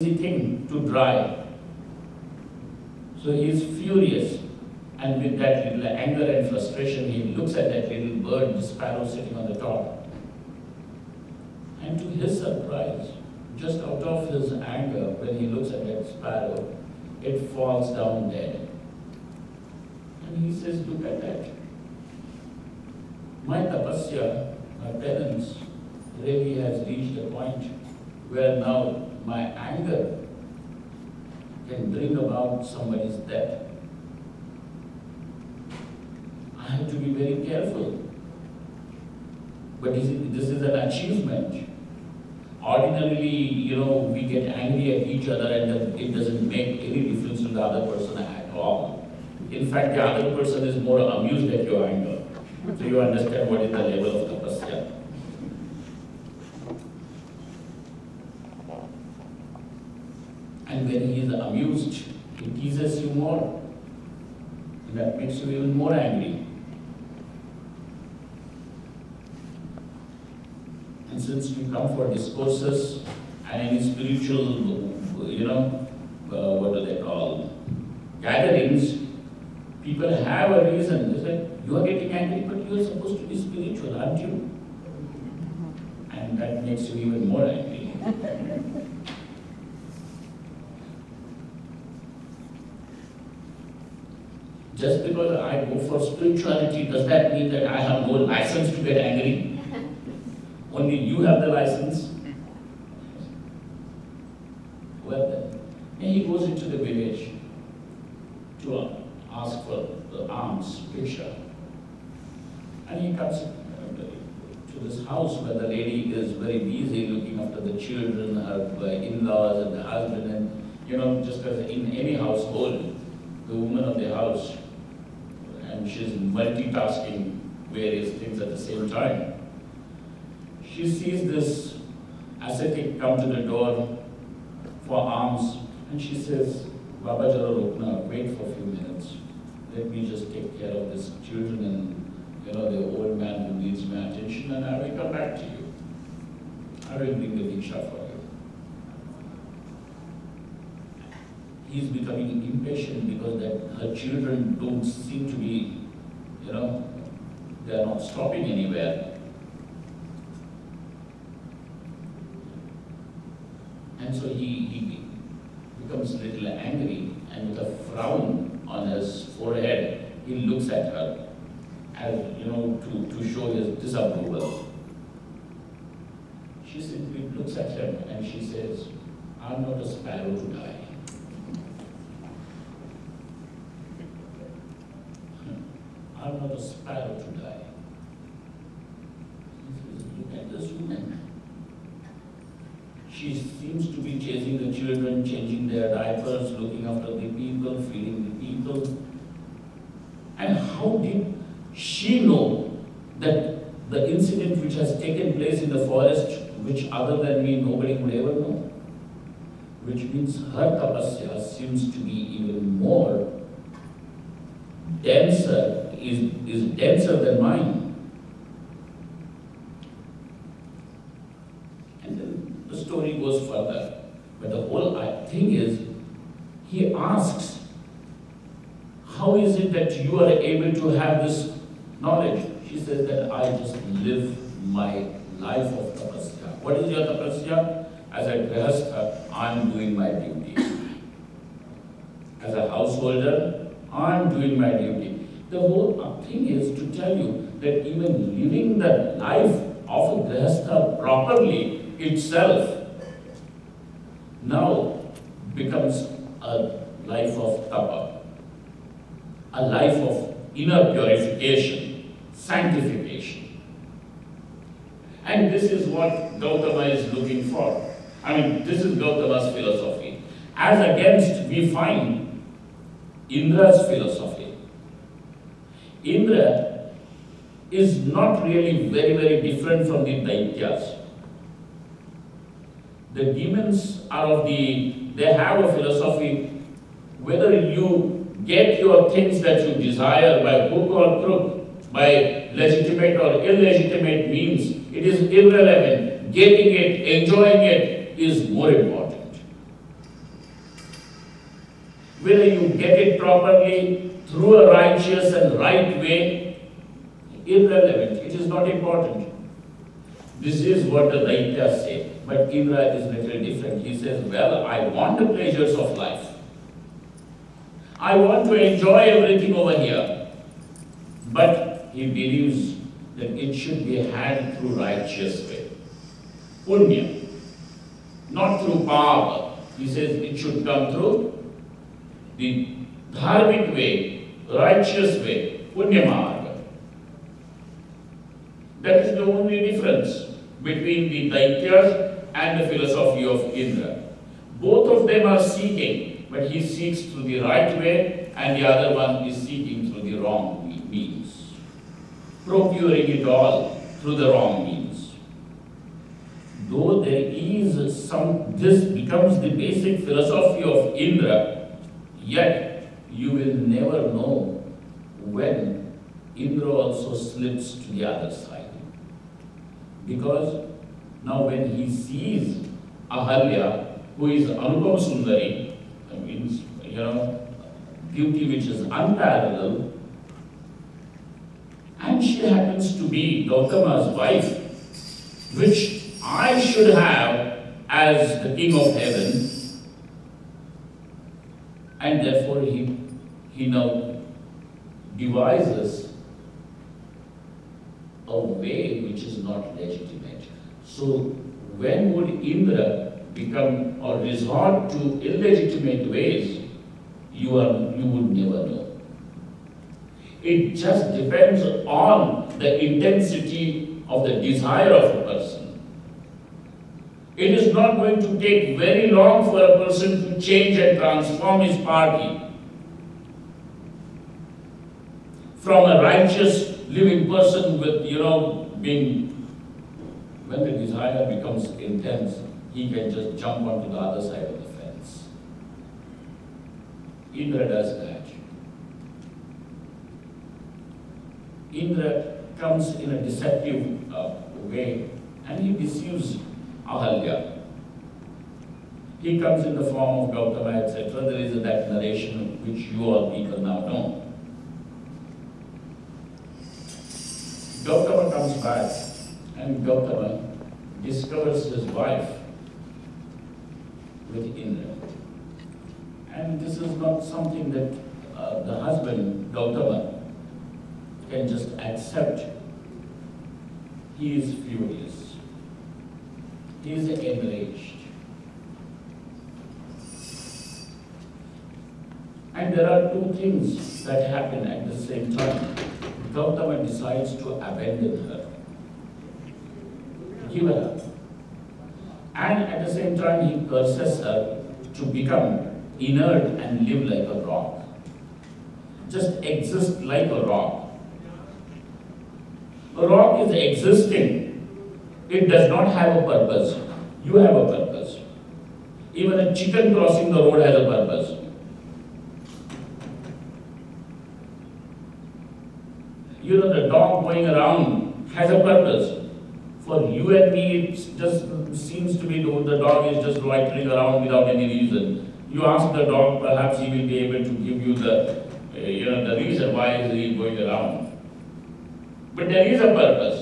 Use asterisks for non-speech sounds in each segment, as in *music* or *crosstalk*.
easy thing to dry. So he is furious. And with that little anger and frustration, he looks at that little bird, the sparrow sitting on the top. And to his surprise, just out of his anger, when he looks at that sparrow, it falls down dead. And he says, Look at that. My tapasya, my penance, really has reached a point where now my anger can bring about somebody's death. I have to be very careful. But this is, an achievement. Ordinarily, you know, we get angry at each other and it doesn't make any difference to the other person at all. In fact, the other person is more amused at your anger. So you understand what is the level of tapasya. And when he is amused, he teases you more. And that makes you even more angry. And since we come for discourses and any spiritual, you know, uh, what do they call, gatherings, people have a reason. They say, you are getting angry, but you are supposed to be spiritual, aren't you? And that makes you even more angry. *laughs* Just because I go for spirituality, does that mean that I have no license to get angry? *laughs* Only you have the license? Well then, and he goes into the village to uh, ask for the alms, picture. And he comes uh, to this house where the lady is very busy looking after the children, her in-laws and the husband, and you know, just as in any household, the woman of the house and she's multitasking various things at the same time. She sees this ascetic come to the door for alms and she says, Baba Jara Rokna, wait for a few minutes. Let me just take care of these children and you know the old man who needs my attention and I will come back to you. I will bring the bhiksha for you. He's becoming impatient because that her children don't seem to be, you know, they are not stopping anywhere. And so he, he becomes a little angry and with a frown on his forehead, he looks at her as, you know, to, to show his disapproval. She simply looks at him and she says, I'm not a sparrow to die. I'm not a to die. Look at this woman. She seems to be chasing the children, changing their diapers, looking after the people, feeding the people. And how did she know that the incident which has taken place in the forest, which other than me nobody would ever know? Which means her tapasya seems to be even more denser, is, is denser than mine. And then the story goes further. But the whole uh, thing is, he asks, how is it that you are able to have this knowledge? She says that I just live my life of tapasya. What is your tapasya? As a grihastha, I am doing my duty. As a householder, I am doing my duty. The whole thing is to tell you that even living the life of a grihastha properly itself now becomes a life of tapa, a life of inner purification, sanctification. And this is what Gautama is looking for. I mean, this is Gautama's philosophy. As against, we find Indra's philosophy. Indra is not really very, very different from the Daityas. The demons are of the, they have a philosophy, whether you get your things that you desire by hook or crook, by legitimate or illegitimate means, it is irrelevant. Getting it, enjoying it is more important. Whether you get it properly through a righteous and right way, irrelevant. It is not important. This is what the Daityas say. But Indra is little different. He says, well, I want the pleasures of life. I want to enjoy everything over here. But he believes that it should be had through righteous way. Punya. Not through power. He says it should come through the dharmic way, righteous way, punya marga. That is the only difference between the Daityas and the philosophy of Indra. Both of them are seeking, but he seeks through the right way and the other one is seeking through the wrong means. Procuring it all through the wrong means. Though there is some, this becomes the basic philosophy of Indra, yet you will never know when Indra also slips to the other side. Because now when he sees Ahalya, who is Anupam Sundari, means, you know, beauty which is unparalleled, and she happens to be Gautama's wife, which I should have as the king of heaven, and therefore he, he now devises a way which is not legitimate. So when would Indra become or resort to illegitimate ways, you, are, you would never know. It just depends on the intensity of the desire of a person. It is not going to take very long for a person to change and transform his party from a righteous living person with, you know, being, when the desire becomes intense, he can just jump onto the other side of the fence. Indra does that. Indra comes in a deceptive uh, way and he deceives Ahalya. He comes in the form of Gautama, etc. There is that narration which you all people now know. Gautama comes back and Gautama discovers his wife with Indra. And this is not something that uh, the husband, Gautama, can just accept. He is furious. Enraged. And there are two things that happen at the same time. Gautama decides to abandon her, give her up. And at the same time, he curses her to become inert and live like a rock. Just exist like a rock. A rock is existing. It does not have a purpose. You have a purpose. Even a chicken crossing the road has a purpose. you know, the dog going around has a purpose. For you and me, it just seems to be the dog is just loitering around without any reason. You ask the dog, perhaps he will be able to give you the, uh, you know, the reason why is he going around. But there is a purpose.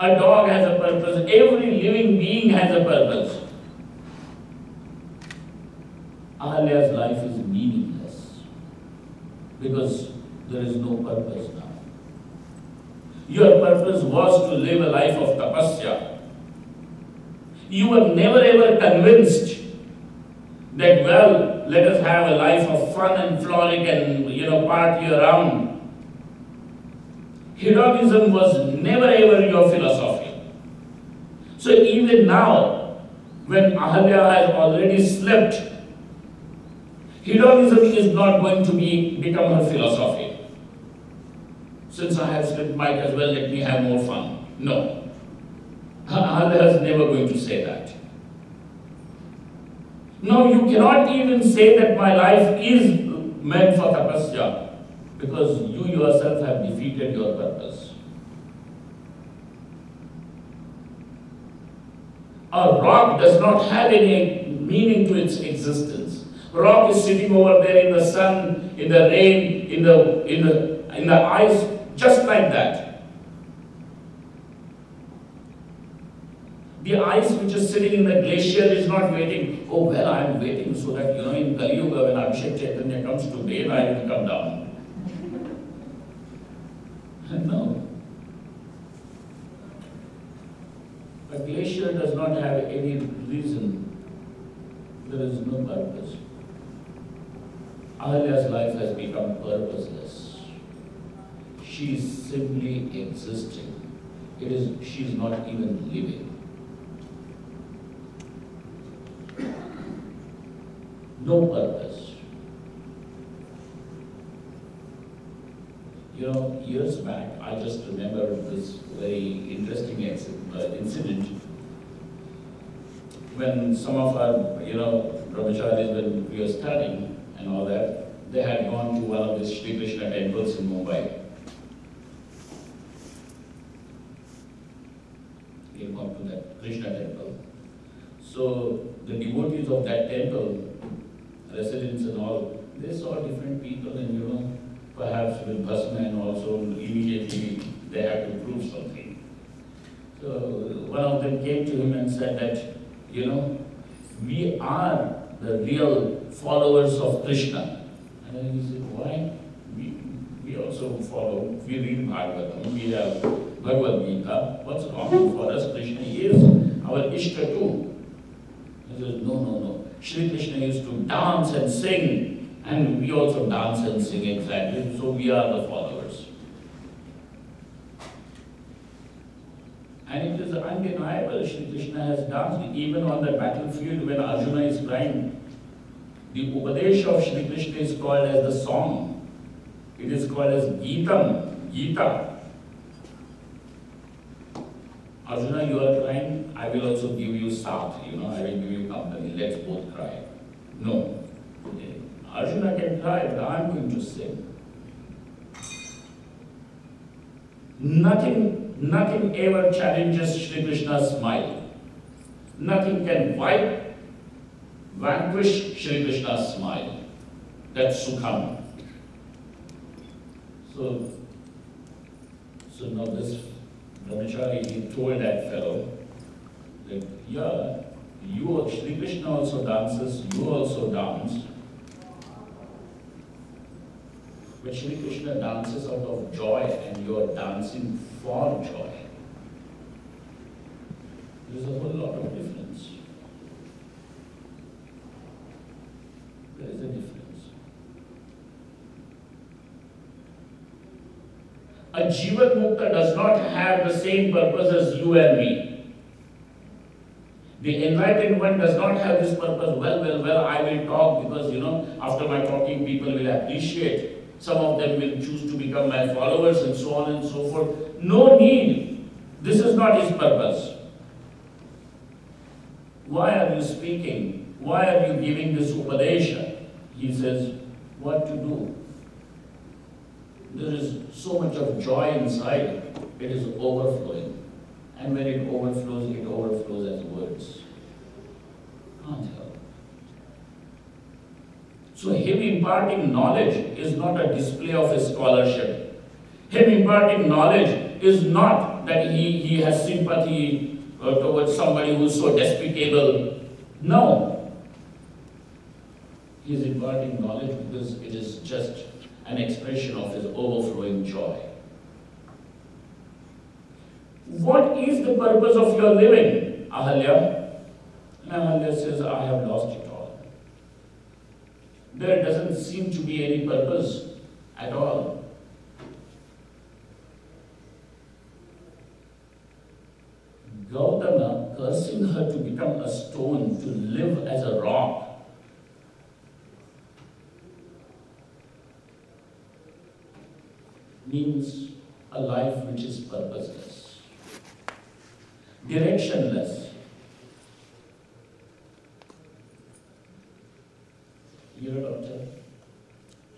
A dog has a purpose. Every living being has a purpose. Ahalya's life is meaningless because there is no purpose now. Your purpose was to live a life of tapasya. You were never ever convinced that, well, let us have a life of fun and frolic and, you know, party around. Hedonism was never ever your philosophy. So even now, when Ahalya has already slept Hedonism is not going to be become her philosophy. Since I have slept, might as well let me have more fun. No. Ahalya is never going to say that. No, you cannot even say that my life is meant for tapasya because you yourself have defeated your purpose. A rock does not have any meaning to its existence. Rock is sitting over there in the sun, in the rain, in the, in the, in the ice, just like that. The ice which is sitting in the glacier is not waiting. Oh, well, I am waiting so that, you know, in Kali Yuga, when Abhishek Chaitanya comes to rain, I will come down. No. A glacier does not have any reason. There is no purpose. Ahalya's life has become purposeless. She is simply existing. It is she is not even living. No purpose. You know, years back, I just remember this very interesting uh, incident when some of our, you know, brahmacharis, when we were studying and all that, they had gone to one of the Sri Krishna temples in Mumbai. They had gone to that Krishna temple. So the devotees of that temple, residents and all, they saw different people and you know, perhaps with busmen also immediately they had to prove something. So one of them came to him and said that, you know, we are the real followers of Krishna. And he said, why? We, we also follow, we read Bhagavatam, we have Bhagavad Gita. What's wrong for us? Krishna is our Ishta too. He says, no, no, no. Shri Krishna used to dance and sing and we also dance and sing exactly, so we are the followers. And it is undeniable, Shri Krishna has danced even on the battlefield when Arjuna is crying. The Upadesh of Shri Krishna is called as the song. It is called as Geetam, Gita. Arjuna, you are crying, I will also give you saath, you know, I will give you company, let's both cry. No. Arjuna can cry, but I'm going to sing. Nothing, nothing ever challenges Sri Krishna's smile. Nothing can wipe, vanquish Sri Krishna's smile. That's Sukham. So, so now this Brahmachari, he told that fellow that, yeah, you, Sri Krishna also dances, you also dance, But Shri Krishna dances out of joy and you are dancing for joy. There's a whole lot of difference. There is a difference. A Jivan Mukta does not have the same purpose as you and me. The enlightened one does not have this purpose. Well, well, well, I will talk because, you know, after my talking, people will appreciate some of them will choose to become my followers and so on and so forth. No need. This is not his purpose. Why are you speaking? Why are you giving this upadesha? He says, what to do? There is so much of joy inside. It is overflowing. And when it overflows, it overflows as words. Can't help. So him imparting knowledge is not a display of his scholarship. Him imparting knowledge is not that he, he has sympathy uh, towards somebody who is so despicable. No. He is imparting knowledge because it is just an expression of his overflowing joy. What is the purpose of your living, Ahalya? And Ahalya says, I have lost it there doesn't seem to be any purpose at all. Gautama cursing her to become a stone, to live as a rock. means a life which is purposeless, directionless, You know, Dr.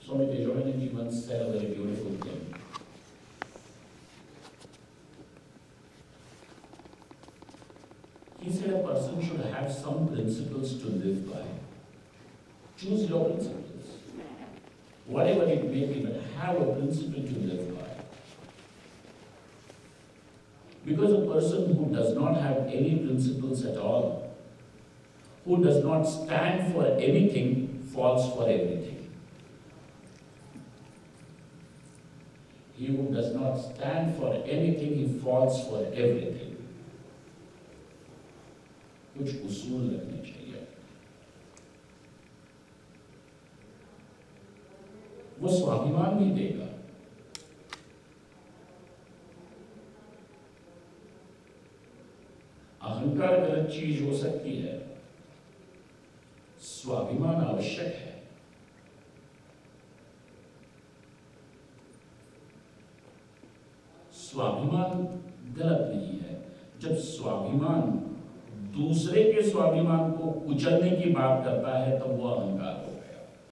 Swami Tejomayananda once said a very beautiful thing. He he said a person should have some principles to live by. Choose your principles. Whatever it may be, but have a principle to live by. Because a person who does not have any principles at all, who does not stand for anything, falls for everything. He who does not stand for anything, he falls for everything. कुछ उसूल रखने चाहिए वो स्वाभिमान भी देगा अहंकार गलत चीज़ हो सकती है स्वाभिमान आवश्यक है स्वाभिमान गलत नहीं है जब स्वाभिमान दूसरे के स्वाभिमान को कुचलने की बात करता है तब वह अहंकार है।